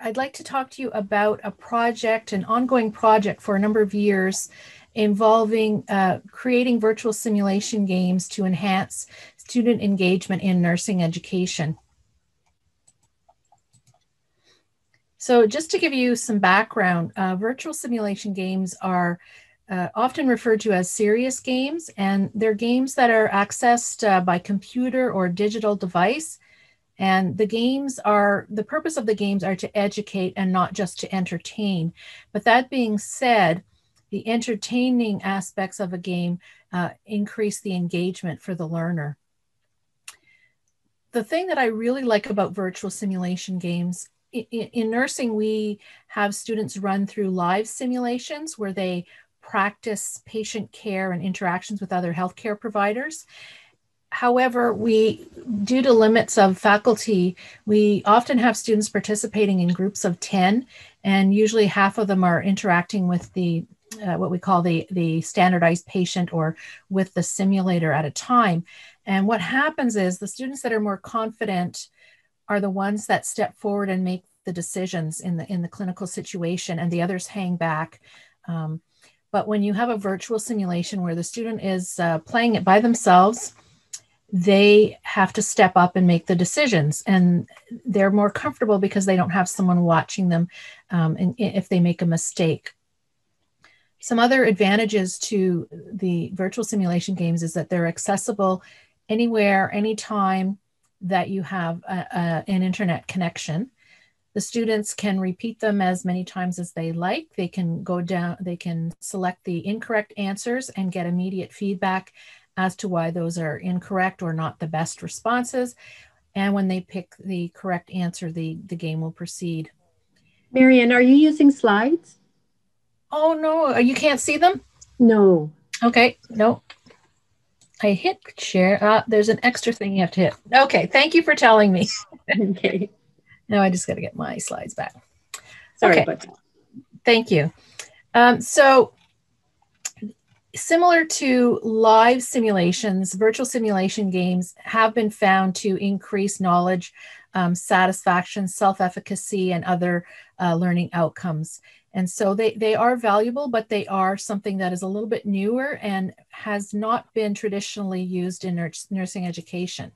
I'd like to talk to you about a project, an ongoing project for a number of years involving uh, creating virtual simulation games to enhance student engagement in nursing education. So just to give you some background, uh, virtual simulation games are uh, often referred to as serious games, and they're games that are accessed uh, by computer or digital device and the games are, the purpose of the games are to educate and not just to entertain. But that being said, the entertaining aspects of a game uh, increase the engagement for the learner. The thing that I really like about virtual simulation games, in, in nursing, we have students run through live simulations where they practice patient care and interactions with other healthcare providers. However, we, due to limits of faculty, we often have students participating in groups of 10, and usually half of them are interacting with the uh, what we call the, the standardized patient or with the simulator at a time. And what happens is the students that are more confident are the ones that step forward and make the decisions in the in the clinical situation, and the others hang back. Um, but when you have a virtual simulation where the student is uh, playing it by themselves, they have to step up and make the decisions. And they're more comfortable because they don't have someone watching them um, and if they make a mistake. Some other advantages to the virtual simulation games is that they're accessible anywhere anytime that you have a, a, an internet connection. The students can repeat them as many times as they like. They can go down they can select the incorrect answers and get immediate feedback as to why those are incorrect or not the best responses. And when they pick the correct answer, the, the game will proceed. Marian, are you using slides? Oh, no, you can't see them? No. Okay, no. I hit share. Uh, there's an extra thing you have to hit. Okay, thank you for telling me. okay. Now I just got to get my slides back. Sorry okay. Thank you. Um, so similar to live simulations, virtual simulation games have been found to increase knowledge, um, satisfaction, self-efficacy, and other uh, learning outcomes. And so they, they are valuable, but they are something that is a little bit newer and has not been traditionally used in nursing education.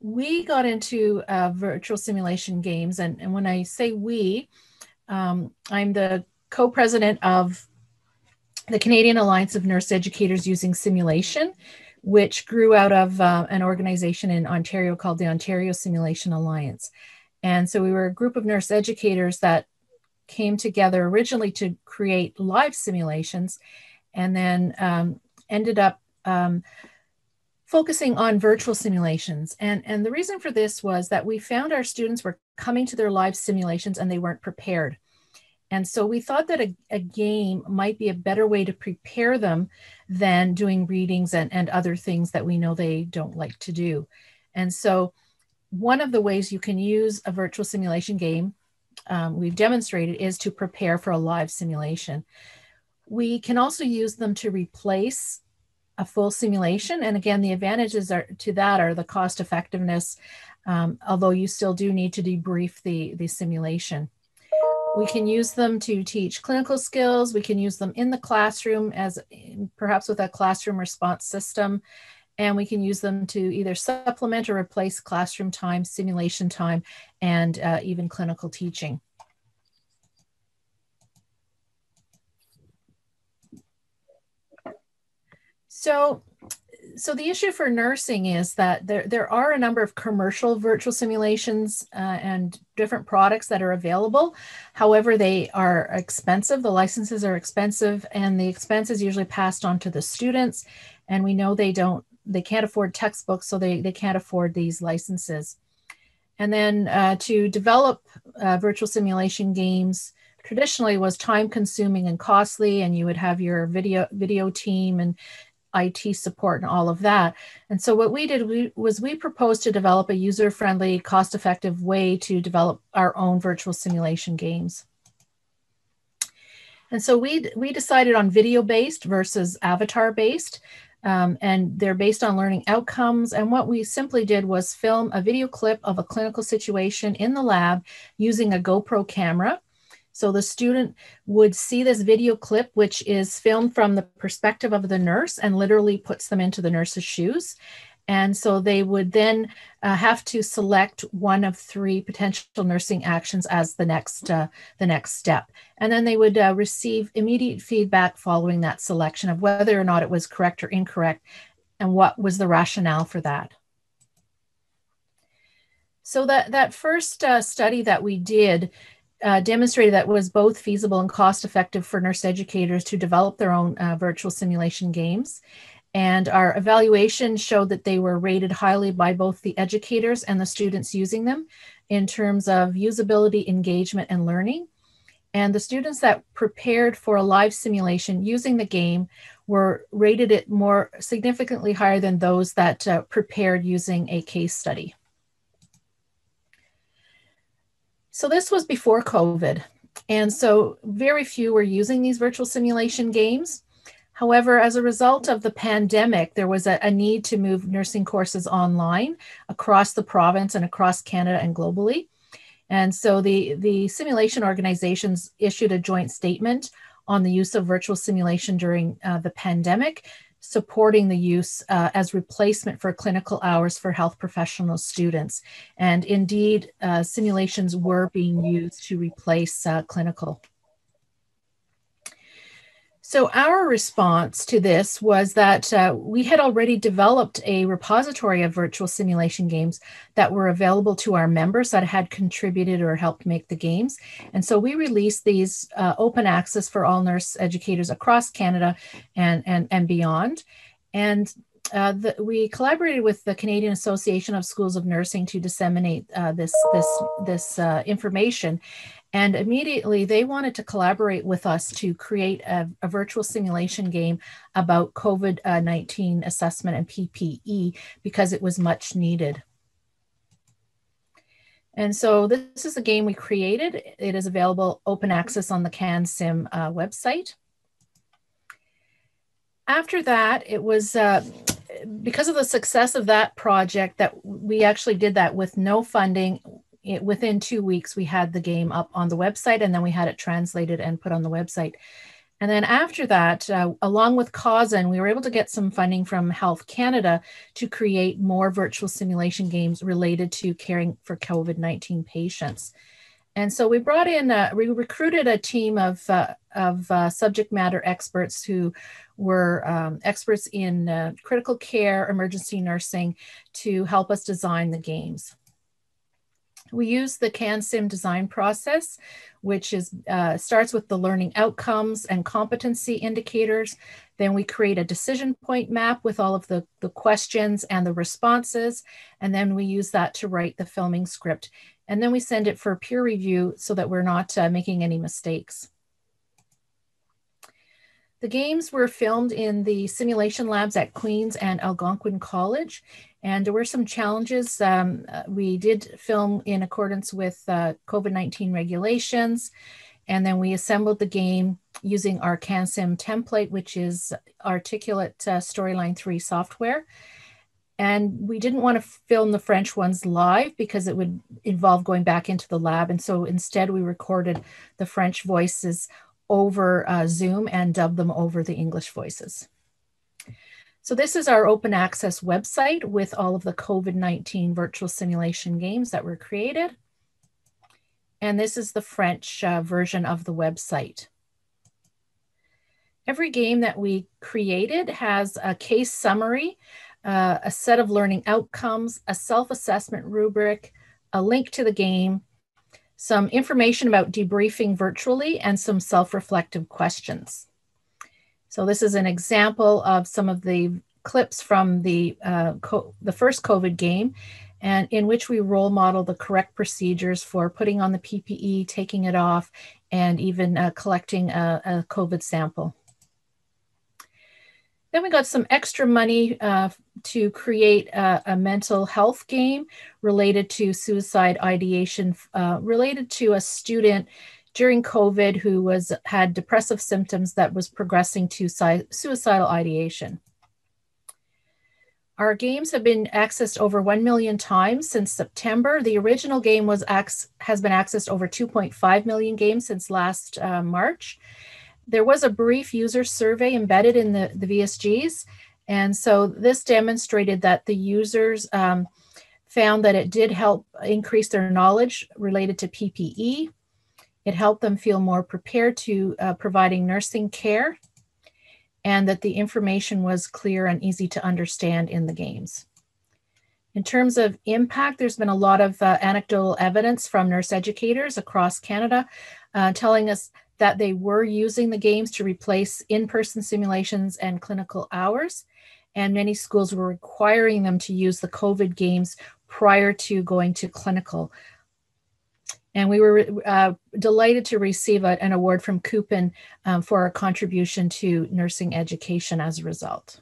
We got into uh, virtual simulation games, and, and when I say we, um, I'm the co-president of the Canadian Alliance of Nurse Educators Using Simulation, which grew out of uh, an organization in Ontario called the Ontario Simulation Alliance. And so we were a group of nurse educators that came together originally to create live simulations and then um, ended up um, focusing on virtual simulations. And, and the reason for this was that we found our students were coming to their live simulations and they weren't prepared. And so we thought that a, a, game might be a better way to prepare them than doing readings and, and other things that we know they don't like to do. And so one of the ways you can use a virtual simulation game um, we've demonstrated is to prepare for a live simulation. We can also use them to replace a full simulation. And again, the advantages are, to that are the cost effectiveness, um, although you still do need to debrief the, the simulation. We can use them to teach clinical skills. We can use them in the classroom as perhaps with a classroom response system. And we can use them to either supplement or replace classroom time, simulation time, and uh, even clinical teaching. So so the issue for nursing is that there, there are a number of commercial virtual simulations uh, and different products that are available. However, they are expensive. The licenses are expensive and the expense is usually passed on to the students. And we know they don't, they can't afford textbooks, so they, they can't afford these licenses. And then uh, to develop uh, virtual simulation games, traditionally was time consuming and costly and you would have your video video team and IT support and all of that. And so what we did we, was we proposed to develop a user-friendly, cost-effective way to develop our own virtual simulation games. And so we, we decided on video-based versus avatar-based. Um, and they're based on learning outcomes. And what we simply did was film a video clip of a clinical situation in the lab using a GoPro camera. So the student would see this video clip, which is filmed from the perspective of the nurse and literally puts them into the nurse's shoes. And so they would then uh, have to select one of three potential nursing actions as the next uh, the next step. And then they would uh, receive immediate feedback following that selection of whether or not it was correct or incorrect and what was the rationale for that. So that, that first uh, study that we did uh, demonstrated that was both feasible and cost effective for nurse educators to develop their own uh, virtual simulation games. And our evaluation showed that they were rated highly by both the educators and the students using them in terms of usability, engagement, and learning. And the students that prepared for a live simulation using the game were rated it more significantly higher than those that uh, prepared using a case study. So this was before COVID. And so very few were using these virtual simulation games. However, as a result of the pandemic, there was a, a, need to move nursing courses online across the province and across Canada and globally. And so the, the simulation organizations issued a joint statement on the use of virtual simulation during uh, the pandemic, supporting the use uh, as replacement for clinical hours for health professional students. And indeed, uh, simulations were being used to replace uh, clinical so, our response to this was that uh, we had already developed a repository of virtual simulation games that were available to our members that had contributed or helped make the games. And so we released these uh, open access for all nurse educators across Canada and, and, and beyond. And uh, the, we collaborated with the Canadian Association of Schools of Nursing to disseminate uh, this this this uh, information, and immediately they wanted to collaborate with us to create a, a virtual simulation game about COVID 19 assessment and PPE because it was much needed. And so this is a game we created. It is available open access on the CAN-Sim uh, website. After that, it was uh, because of the success of that project that we actually did that with no funding it, within two weeks, we had the game up on the website and then we had it translated and put on the website. And then after that, uh, along with CASN, we were able to get some funding from Health Canada to create more virtual simulation games related to caring for COVID 19 patients. And so we brought in, uh, we recruited a team of, uh, of uh, subject matter experts who were um, experts in uh, critical care, emergency nursing to help us design the games. We use the CAN-Sim design process, which is uh, starts with the learning outcomes and competency indicators. Then we create a decision point map with all of the, the questions and the responses. And then we use that to write the filming script. And then we send it for peer review so that we're not uh, making any mistakes. The games were filmed in the simulation labs at Queen's and Algonquin College, and there were some challenges. Um, uh, we did film in accordance with uh, COVID 19 regulations, and then we assembled the game using our CAN-Sim template, which is Articulate uh, Storyline 3 software. And we didn't want to film the French ones live because it would involve going back into the lab. And so instead, we recorded the French voices over uh, Zoom and dubbed them over the English voices. So this is our open access website with all of the COVID-19 virtual simulation games that were created. And this is the French uh, version of the website. Every game that we created has a case summary, uh, a set of learning outcomes, a self-assessment rubric, a link to the game, some information about debriefing virtually, and some self-reflective questions. So this is an example of some of the clips from the, uh, the first COVID game, and in which we role model the correct procedures for putting on the PPE, taking it off, and even uh, collecting a, a COVID sample. Then we got some extra money uh, to create a, a, mental health game related to suicide ideation, uh, related to a student during COVID who was had depressive symptoms that was progressing to suicidal ideation. Our games have been accessed over 1 million times since September. The original game was has been accessed over 2.5 million games since last uh, March. There was a brief user survey embedded in the, the VSGs. And so this demonstrated that the users um, found that it did help increase their knowledge related to PPE. It helped them feel more prepared to uh, providing nursing care and that the information was clear and easy to understand in the games. In terms of impact, there's been a lot of uh, anecdotal evidence from nurse educators across Canada uh, telling us that they were using the games to replace in-person simulations and clinical hours. And many schools were requiring them to use the COVID games prior to going to clinical. And we were uh, delighted to receive a, an award from CUPN um, for our contribution to nursing education as a result.